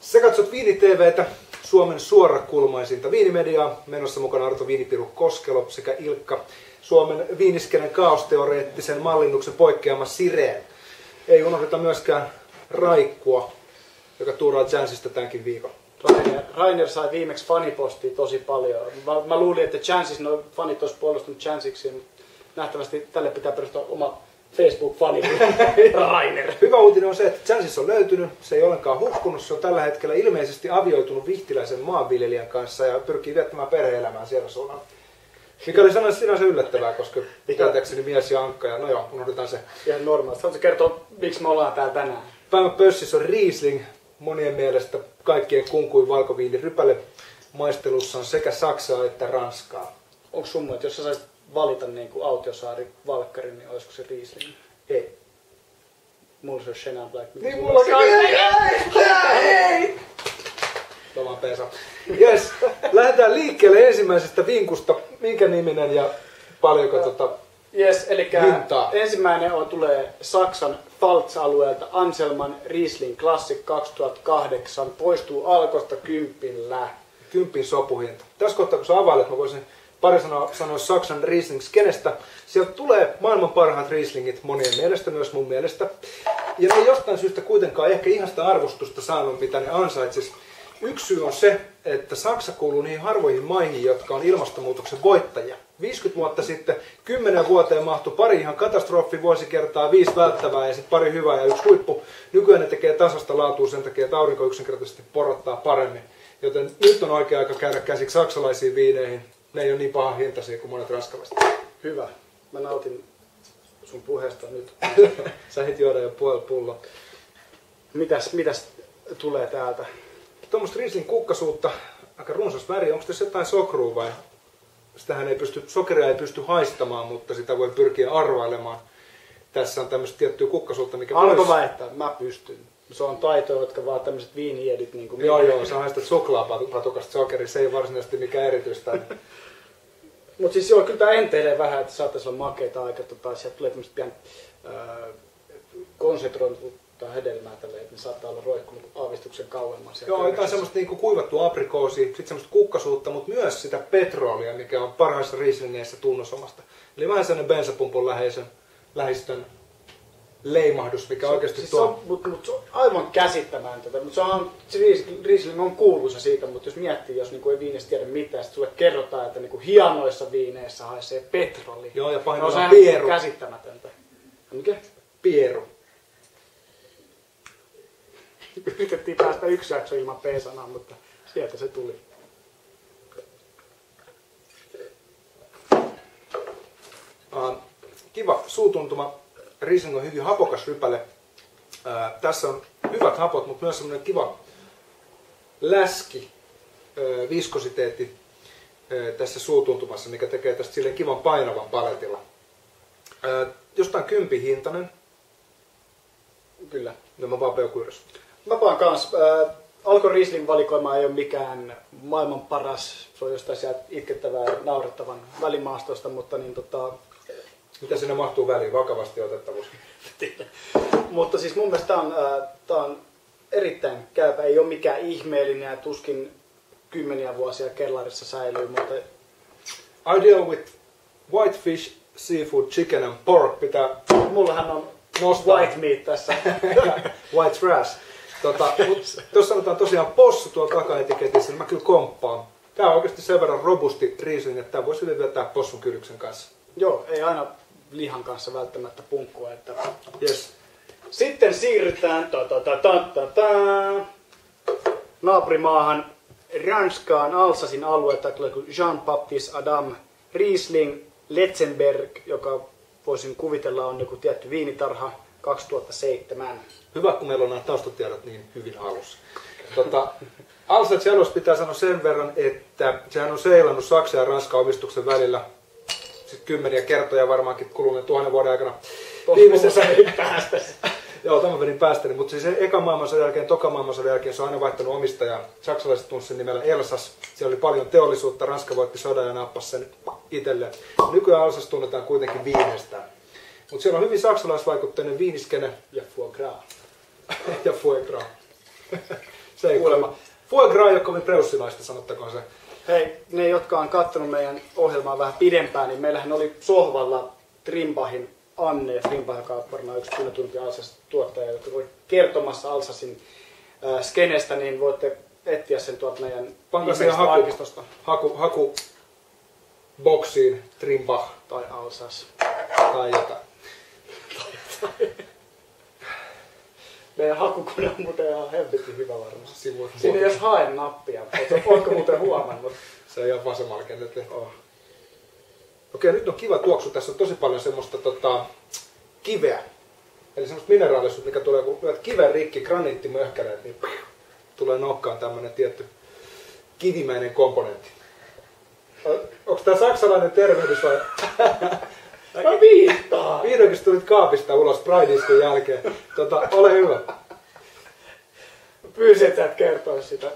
Sä katsot Viini TVtä, Suomen suorakulmaisinta viinimediaa. Menossa mukana Arto Viinipiru Koskelo sekä Ilkka, Suomen viiniskenen kaosteoreettisen mallinnuksen poikkeama Sireen. Ei unohdeta myöskään Raikkua, joka tuuraa Jansista tämänkin viikon. Rainer, Rainer sai viimeksi fanipostia tosi paljon. Mä, mä luulin, että Chances, no fanit olisi puolustunut Chansiksi, mutta nähtävästi tälle pitää perustaa oma Facebook-fani. Rainer. Hyvä uutinen on se, että Chances on löytynyt, se ei ollenkaan hukkunut, se on tällä hetkellä ilmeisesti avioitunut vihtiläisen maanviljelijän kanssa ja pyrkii viettämään perhe-elämää siellä suunnalla. Mikä oli sanoa sinänsä yllättävää, koska tietääkseni mies ja ankka ja no joo, unohdetaan se. Ihan normaalisti. Haluatko kertoa, miksi me ollaan täällä tänään? Päivän pössissä on Riesling, monien mielestä kaikkien kunkuin valkoviini rypäle. Maistelussa on sekä Saksaa että Ranskaa. Onko sun mielestä, jos sä saisit valita niin kuin Autiosaari Valkkari, niin olisiko se Riesling? Ei. Mulla se on Chenin Black. Niin sulla mullakin. on? Ei, ei, ei. Loman pesa. Yes. Lähdetään liikkeelle ensimmäisestä vinkusta. Minkä niminen ja paljonko tota... Yes, eli Hintaa. ensimmäinen on, tulee Saksan Pfalz-alueelta Anselman Riesling Classic 2008. Poistuu alkosta kympillä. kympin sopuhinta. Tässä kohtaa, kun sä availet, mä voisin pari sanoa, sanoa Saksan Riesling-skenestä. Sieltä tulee maailman parhaat Rieslingit monien mielestä, myös mun mielestä. Ja ne ei jostain syystä kuitenkaan ehkä ihan sitä arvostusta saanut, mitä ne ansaitsis. Yksi syy on se, että Saksa kuuluu niihin harvoihin maihin, jotka on ilmastonmuutoksen voittajia. 50 vuotta sitten 10 vuoteen mahtui pari ihan katastrofi vuosikertaa, viisi välttävää ja sitten pari hyvää ja yksi huippu. Nykyään ne tekee tasasta laatua sen takia, että aurinko yksinkertaisesti porottaa paremmin. Joten nyt on oikea aika käydä käsiksi saksalaisiin viineihin. Ne ei ole niin paha hintaisia kuin monet raskalaiset. Hyvä. Mä nautin sun puheesta nyt. Sä hit juoda jo puoli pulloa. Mitäs, mitäs tulee täältä? Tuommoista Riesling kukkasuutta, aika runsas väri. Onko tässä jotain sokrua vai? Sitähän ei pysty, sokeria ei pysty haistamaan, mutta sitä voi pyrkiä arvailemaan. Tässä on tämmöistä tiettyä kukkasuutta, mikä Alko väittää, mä pystyn. Se on taito, jotka vaan tämmöiset viiniedit niin kuin Joo, joo, sä haistat suklaapatukasta sokeri, se ei varsinaisesti mikään erityistä. Mutta siis joo, kyllä tää enteilee vähän, että saattaisi olla makeita aika, tota, sieltä tulee tämmöistä pian öö, konsentroitua hedelmää tälleen, että ne saattaa olla roikkunut aavistuksen kauemmas. Joo, jotain semmoista niinku kuivattua aprikoosia, sitten semmoista kukkasuutta, mutta myös sitä petrolia, mikä on parhaissa Rieslingeissä tunnusomasta. Eli vähän sellainen bensapumpun läheisen, läheistön leimahdus, mikä Se, oikeasti siis tuo... on, mut, se on aivan käsittämätöntä. Mutta se on, se Ries- Riesling on kuuluisa siitä, mutta jos miettii, jos niinku ei viinestä tiedä mitään, sitten sulle kerrotaan, että niinku hienoissa viineissä haisee petroli. Joo, ja no, pahimmillaan sehän pieru. on käsittämätöntä. Mikä? Pieru. Yritettiin päästä yksi jakso ilman P-sanaa, mutta sieltä se tuli. Uh, kiva suutuntuma. Riesling on hyvin hapokas rypäle. Uh, tässä on hyvät hapot, mutta myös semmoinen kiva läski, uh, viskositeetti uh, tässä suutuntumassa, mikä tekee tästä silleen kivan painavan paletilla. Uh, jostain kympi hintainen. Kyllä. No mä vaan peukuiras. Mä vaan kans. Äh, Alko Riesling valikoima ei ole mikään maailman paras. Se on jostain sieltä itkettävää ja naurettavan välimaastosta, mutta niin tota, Mitä sinne mahtuu väliin? Vakavasti otettavuus. Mutta siis mun mielestä tää on, äh, tää on erittäin käypä. Ei ole mikään ihmeellinen ja tuskin kymmeniä vuosia kellarissa säilyy, mutta Ideal with white fish, seafood, chicken and pork. Pitää mullahan on Nostaa. white meat tässä. white trash. Tota, tuossa sanotaan tosiaan possu tuolla takaetiketissä, niin mä kyllä komppaan. Tää on oikeasti sen verran robusti Riesling, että tää voisi hyvin vetää possun kanssa. Joo, ei aina lihan kanssa välttämättä punkkua. Että... Yes. Sitten siirrytään ta, ta, ta, ta, ta, ta, naapurimaahan Ranskaan Alsasin alueelta tulee Jean-Baptiste Adam Riesling Letzenberg, joka voisin kuvitella on joku tietty viinitarha 2007. Hyvä, kun meillä on nämä taustatiedot niin hyvin alussa. Tota, Alsace Jalos pitää sanoa sen verran, että sehän on seilannut Saksan ja Ranskan omistuksen välillä sit kymmeniä kertoja varmaankin kuluneen tuhannen vuoden aikana. Viimeisessä, päästä. Joo, tämän vedin päästäni, mutta siis eka maailmansodan jälkeen, toka maailmansodan jälkeen se on aina vaihtanut omistajaa. Saksalaiset tunsi sen nimellä Elsas. Siellä oli paljon teollisuutta, Ranska voitti sodan ja nappasi sen itselleen. Nykyään Alsas tunnetaan kuitenkin viinestä. Mutta siellä on hyvin saksalaisvaikutteinen viiniskene Ja foie gras. ja foie gras. Se ei Kuulemma. kuulemma. Foie gras ei ole kovin preussilaista, sanottakoon se. Hei, ne jotka on kattonut meidän ohjelmaa vähän pidempään, niin meillähän oli sohvalla Trimbahin Anne ja Trimbach, joka on varmaan yksi tunnetuimpia Alsasin tuottaja, joka oli kertomassa Alsasin äh, skenestä, niin voitte etsiä sen tuolta meidän ihmeellisestä haku, arkistosta haku, haku boksiin Trimbach tai Alsas. tai jotain. Meidän hakukone on muuten ihan helvetin hyvä varmasti. Sivu, Siinä ei edes hae nappia. Ootko- Ootko muuten huomannut? Se on ihan vasemmalla kenelle. Oh. Okei, nyt on kiva tuoksu. Tässä on tosi paljon semmoista tota, kiveä. Eli semmoista mineraalisuutta, mikä tulee, kun lyöt kiven rikki, graniittimöhkäleet, niin tulee nokkaan tämmönen tietty kivimäinen komponentti. Onko tämä saksalainen tervehdys vai? Mä viittaan! Vihdoinkin tulit kaapista ulos Pride-iskun jälkeen. Tota, ole hyvä. Pyysin, että et kertoa sitä.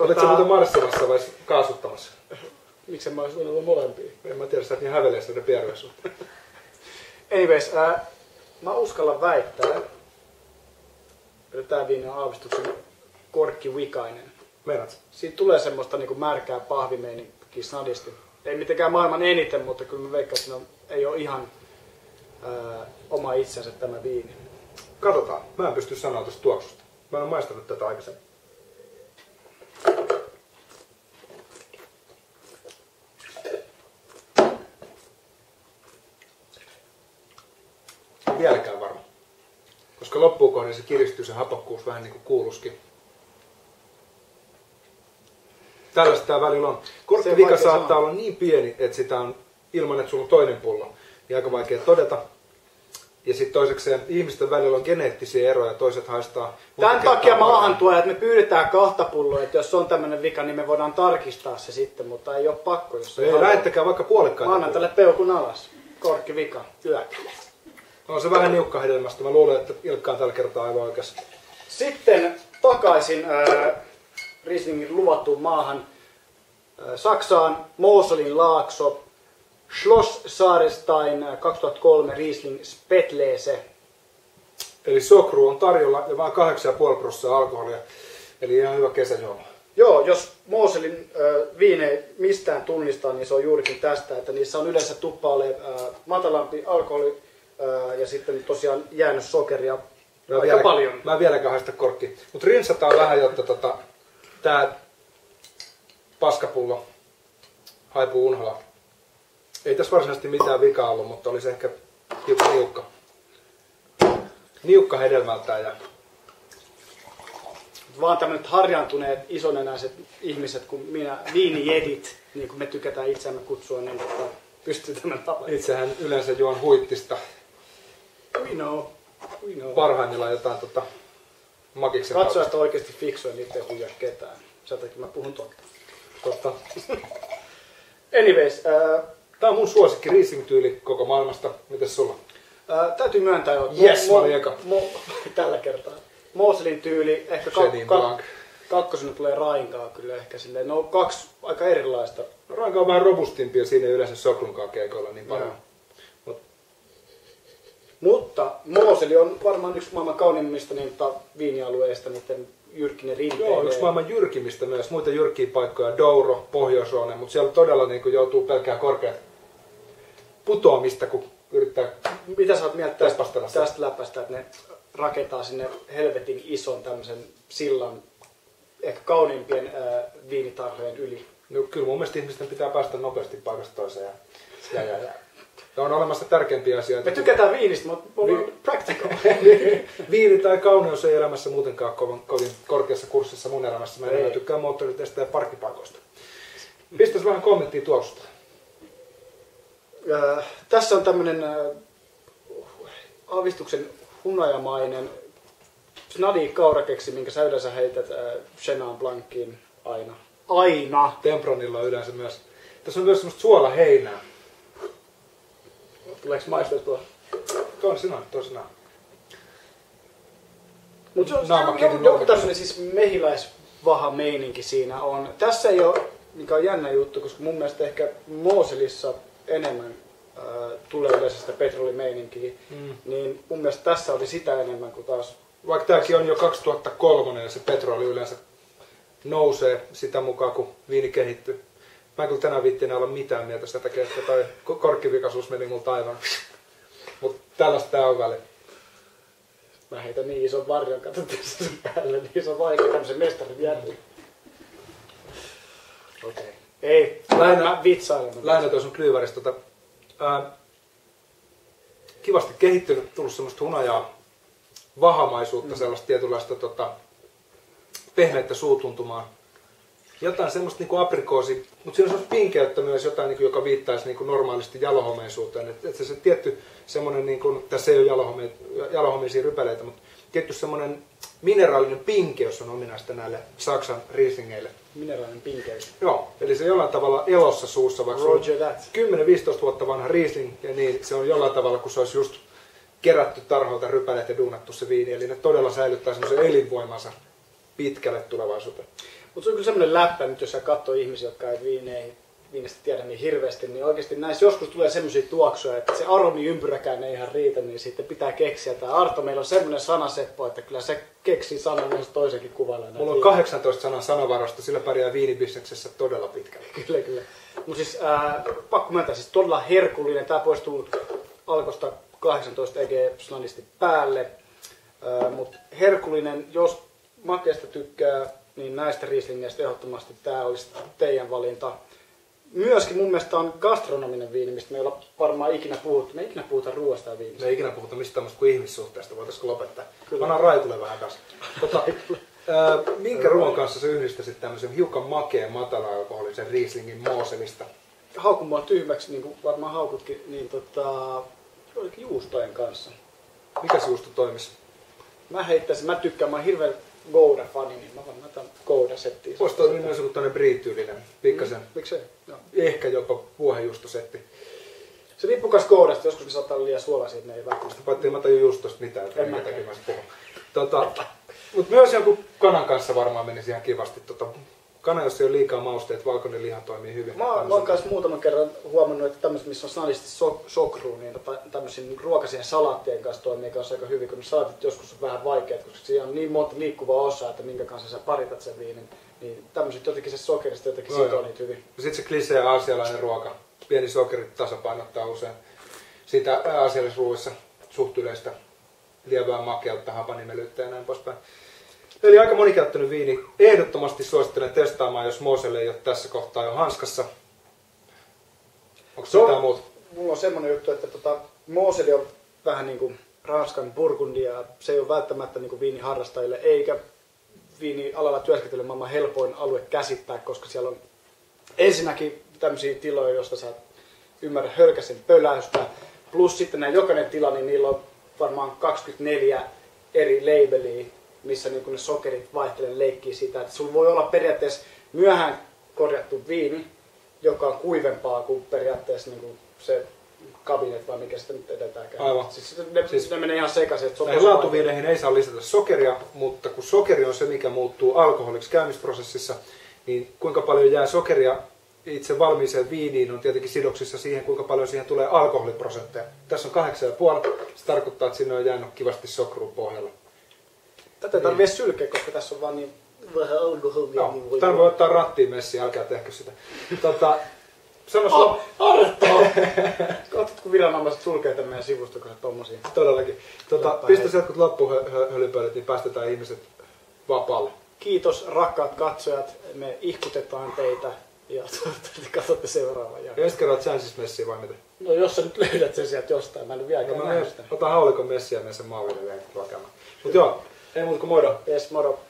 Oletko sä muuten marssimassa vai kaasuttamassa? Miksi mä olisin ollut molempia? En mä tiedä, sä et niin hävelee sitä pieruja. Anyways, ää, mä uskallan väittää, että tää viini on aavistuksen korkkivikainen. Meinaat? Siitä tulee semmoista niinku märkää pahvimeininkiä snadisti. Ei mitenkään maailman eniten, mutta kyllä mä veikkaan, että ei ole ihan ää, oma itsensä tämä viini. Katsotaan. Mä en pysty sanoa tuosta tuoksusta. Mä en maistanut tätä aikaisemmin. Vieläkään varma. Koska loppuun kohden se kiristyy se hapokkuus vähän niin kuin kuuluskin. Tällaista tämä välillä on. Se vaikea saattaa sanoa. olla niin pieni, että sitä on ilman, että sulla on toinen pullo. Niin aika vaikea todeta. Ja sitten toisekseen ihmisten välillä on geneettisiä eroja, toiset haistaa... Tämän takia maahantuojat, me pyydetään kahta pulloa, että jos on tämmöinen vika, niin me voidaan tarkistaa se sitten, mutta ei ole pakko, jos Ei, lähettäkää vaikka puolikkaita. Mä annan tälle peukun alas. Korkki vika. Yök. On se vähän niukka hedelmästä. Mä luulen, että Ilkka on tällä kertaa aivan oikeassa. Sitten takaisin äh, Rieslingin luvattuun maahan Saksaan, Moselin laakso, Schloss Saarestein äh, 2003 Riesling Spetlese. Eli sokru on tarjolla ja vain 8,5 prosenttia alkoholia. Eli ihan hyvä kesäjuoma. Joo, jos Moselin äh, viine mistään tunnistaa, niin se on juurikin tästä, että niissä on yleensä tuppaale äh, matalampi alkoholi äh, ja sitten tosiaan jäänyt sokeria Mä aika vielä, paljon. Mä en vieläkään haista korkki. Mutta rinsataan vähän, jotta tota, tää paskapullo haipuu unhola. Ei tässä varsinaisesti mitään vikaa ollut, mutta olisi ehkä hiukan niukka. Niukka hedelmältään ja vaan tämmöiset harjaantuneet isonenäiset ihmiset kuin minä, viinijedit, niin kuin me tykätään itseämme kutsua, niin tota, pystyy tämän tapaan. itsehän yleensä juon huittista. We know, we know. Parhaimmillaan jotain tota, makiksen Katsojat on oikeasti fiksuja, niitä ei huijaa ketään. Sen takia mä puhun totta. Totta. Anyways, ää, Tää on mun suosikki Riesling-tyyli koko maailmasta. Mites sulla? ää, täytyy myöntää jo, Yes, mä olin eka. mo, tällä kertaa. Moselin tyyli, ehkä kak, kak, kakkosena tulee Rainkaa kyllä ehkä silleen. No kaksi aika erilaista. Ranka on vähän robustimpia siinä yleensä sokrunkaan keikoilla niin paljon. Mut Mutta Moseli on varmaan yksi maailman kauniimmista niin, ta, viinialueista, niiden jyrkkinen rinteinen. Joo, yksi maailman jyrkimmistä myös. Muita jyrkkiä paikkoja, Douro, pohjois mutta siellä todella niin kuin, joutuu pelkää korkeat putoamista, kun yrittää... Mitä sä oot mieltä tästä, tästä läpästä, että ne rakentaa sinne helvetin ison tämmöisen sillan ehkä kauniimpien ää, viinitarhojen yli. No, kyllä mun mielestä ihmisten pitää päästä nopeasti paikasta toiseen. Ja, ja, ja, ja. Ja on olemassa tärkeämpiä asioita. Me tykätään viinistä, mutta me ollaan practical. Viini tai kauneus ei elämässä muutenkaan kovin, kovin korkeassa kurssissa mun elämässä. Mä Ei. enemmän tykkään moottoriteistä ja parkkipaikoista. Pistäis vähän kommenttia tuosta. Ää, tässä on tämmöinen ää, aavistuksen hunajamainen snadi kaurakeksi, minkä sä yleensä heität ää, Chenin Blanciin aina. Aina! Tempranilla on yleensä myös. Tässä on myös semmoista suolaheinää. Tuleeko maistettua? Toisinaan, toisinaan. Mutta se on Naamakin joku, joku tämmöinen siis mehiläisvaha meininki siinä on. Tässä ei ole, mikä on jännä juttu, koska mun mielestä ehkä Mooselissa enemmän äh, tulee yleensä sitä petrolimeininkiä, Mm. niin mun mielestä tässä oli sitä enemmän kuin taas Vaikka tämäkin on jo 2003 ja se petroli yleensä nousee sitä mukaan, kun viini kehittyy. Mä en kyllä tänään viittiin olla mitään mieltä sitä takia, että toi korkkivikaisuus meni multa aivan. Mutta tällaista tää on väli. Mä heitän niin ison varjon, kato tässä päälle, niin iso vaikea tämmösen mestarin jälkeen. Okei. Okay. Ei, Lähinnä- mä vitsailen. Lähinnä toi sun klyyväristä. Tota, ää, kivasti kehittynyt, tullut semmoista hunajaa, vahamaisuutta, mm. sellaista tietynlaista tota, pehmeitä suutuntumaa. Jotain semmoista niinku aprikoosi, mutta siinä on semmoista pinkeyttä myös jotain, niinku, joka viittaisi niinku normaalisti jalohomeisuuteen. Et, et se, se tietty semmoinen, niinku, tässä ei ole jalohome, jalohomeisia rypäleitä, mutta tietty semmoinen mineraalinen pinkeys on ominaista näille Saksan Rieslingeille. Mineraalinen pinkeys. Joo, eli se jollain tavalla elossa suussa, vaikka Roger that. 10-15 vuotta vanha Riesling, ja niin se on jollain tavalla, kun se olisi just kerätty tarhoilta rypäleet ja duunattu se viini. Eli ne todella säilyttää semmoisen elinvoimansa pitkälle tulevaisuuteen. Mutta se on kyllä semmoinen läppä nyt, jos sä katsoo ihmisiä, jotka ei viineihin, viinestä tiedä niin hirveästi, niin oikeasti näissä joskus tulee semmoisia tuoksuja, että se aromiympyräkään ei ihan riitä, niin sitten pitää keksiä. Tämä Arto, meillä on semmoinen sanaseppo, että kyllä se keksii sanan myös toisenkin kuvalla. näitä Mulla on viinejä. 18 sanan sanavarosta, sillä pärjää viinibisneksessä todella pitkälle. Kyllä, kyllä. Mutta siis ää, pakko myöntää, siis todella herkullinen. Tämä poistuu alkosta 18 EG Slanisti päälle. Mutta herkullinen, jos makeasta tykkää, niin näistä Rieslingeistä ehdottomasti tämä olisi teidän valinta. Myöskin mun mielestä on gastronominen viini, mistä me ei olla varmaan ikinä puhuttu. Me ei ikinä puhuta ruoasta ja viinistä. Me ei ikinä puhuta mistään tämmöistä kuin ihmissuhteesta, voitaisiko lopettaa? Kyllä. Anna Raitulle vähän kanssa. Tota, ää, minkä ruoan kanssa sä yhdistäisit tämmöisen hiukan makeen matala-alkoholisen Rieslingin Mooselista? Haukun mua tyhmäksi, niin kuin varmaan haukutkin, niin tota, juustojen kanssa. Mikä juusto toimisi? Mä heittäisin, mä tykkään, mä oon hirveän Gouda-fani, niin mä varmaan tämän Gouda-settiin. Voisi toimia myös joku tämmöinen briityylinen, pikkasen. Mm, miksei? Joo. Ehkä jopa vuohenjuustosetti. Se riippuu myös Goudasta, joskus ne saattaa olla liian suolaisia, ne ei välttämättä. Paitsi mä tajua just tosta mitään, että En minkä takia mä puhun. Tota, mutta myös joku kanan kanssa varmaan menisi ihan kivasti. Tota, kana, jos ei ole liikaa mausteet, valkoinen liha toimii hyvin. Mä, oon- mä oon myös muutaman kerran huomannut, että tämmöiset, missä on snadisti so, sokru, niin tota, tämmöisiin ruokasien salaattien kanssa toimii kanssa aika hyvin, kun ne salaatit joskus on vähän vaikeat, koska siinä on niin monta liikkuvaa osaa, että minkä kanssa sä paritat sen viinin. Niin tämmöiset jotenkin se sokerista jotenkin No sitoo niitä hyvin. Ja sitten se klisee aasialainen ruoka. Pieni sokeri tasapainottaa usein. Siitä aasialaisessa ruoassa suht yleistä lievää makeutta, hapanimelyyttä ja näin poispäin. Eli aika monikäyttöinen viini. Ehdottomasti suosittelen testaamaan, jos Moselle ei ole tässä kohtaa jo hanskassa. Onko Se mitään muuta? Mulla on semmoinen juttu, että tota, Moseli on vähän niin kuin Ranskan Burgundia. Se ei ole välttämättä niin kuin viiniharrastajille, eikä viinialalla työskentele maailman helpoin alue käsittää, koska siellä on ensinnäkin tämmöisiä tiloja, joista sä ymmärrä hölkäsen pöläystä. Plus sitten nämä jokainen tila, niin niillä on varmaan 24 eri labeliä, missä niin ne sokerit vaihtelee leikkiä sitä. Että sulla voi olla periaatteessa myöhään korjattu viini, joka on kuivempaa kuin periaatteessa niin kuin se kabinet vai mikä sitä nyt edetäänkään. Aivan. Siis ne, Siis- ne menee ihan sekaisin. Näihin laatuviineihin ei saa lisätä sokeria, mutta kun sokeri on se, mikä muuttuu alkoholiksi käymisprosessissa, niin kuinka paljon jää sokeria itse valmiiseen viiniin on tietenkin sidoksissa siihen, kuinka paljon siihen tulee alkoholiprosentteja. Tässä on 8,5, se tarkoittaa, että sinne on jäänyt kivasti sokrua pohjalla. Tätä ei tarvitse sylkeä, koska tässä on vaan niin vähän alkoholia. Joo, niin voi tämän voi ottaa rattiin messiin, älkää tehkö sitä. Tota, sano Oh, oh. Arto! Katsot, kun viranomaiset sulkee tämän meidän sivusta, kun se tommosia. Todellakin. Tota, pistä jotkut loppuhölypölyt, niin päästetään ihmiset vapaalle. Kiitos rakkaat katsojat, me ihkutetaan teitä ja toivottavasti katsotte seuraavan Ja jakson. ensi kerralla Chances messiin vai mitä? No jos sä nyt löydät sen sieltä jostain, mä en ole No nähnyt sitä. otan haulikon messiä ja menen sen maaville vielä lukemaan. Mut joo, ei muuta kuin moido. Yes, moro.